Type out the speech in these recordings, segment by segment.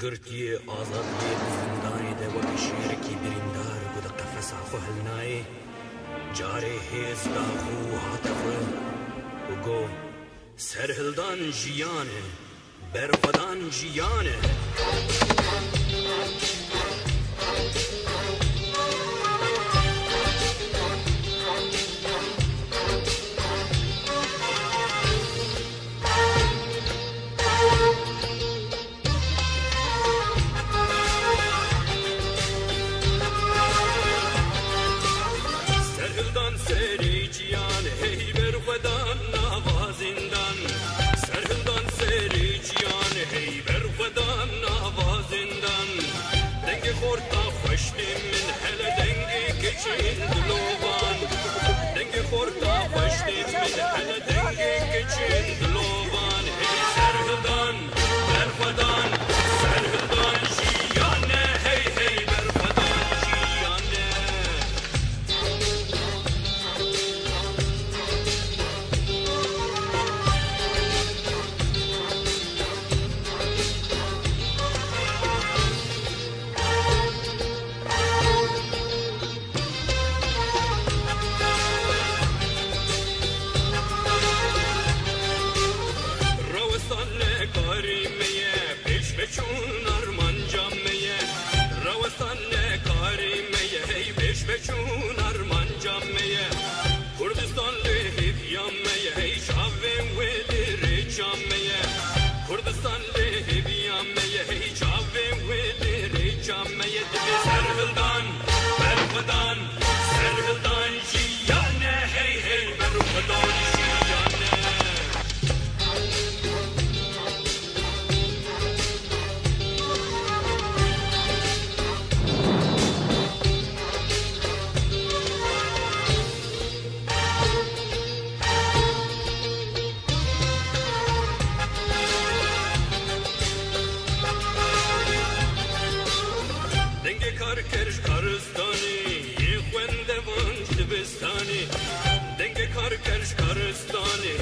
گرتی آزادی زندانی ده و شیر کی بریندار بود قفس آخو هلنای جاره هیز داخو هاتف و گو سرهلدان جیانه برخدان جیانه Çin, Duvan, Dengi Porta, Başlayıp, Hele Dengi Geçin, کرش کارستانی یه خونده وانج دبستانی دنگ کار کرش کارستانی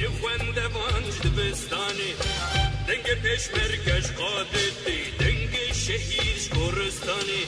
یه خونده وانج دبستانی دنگ پیش مرکش قادتی دنگ شهیرش کورستانی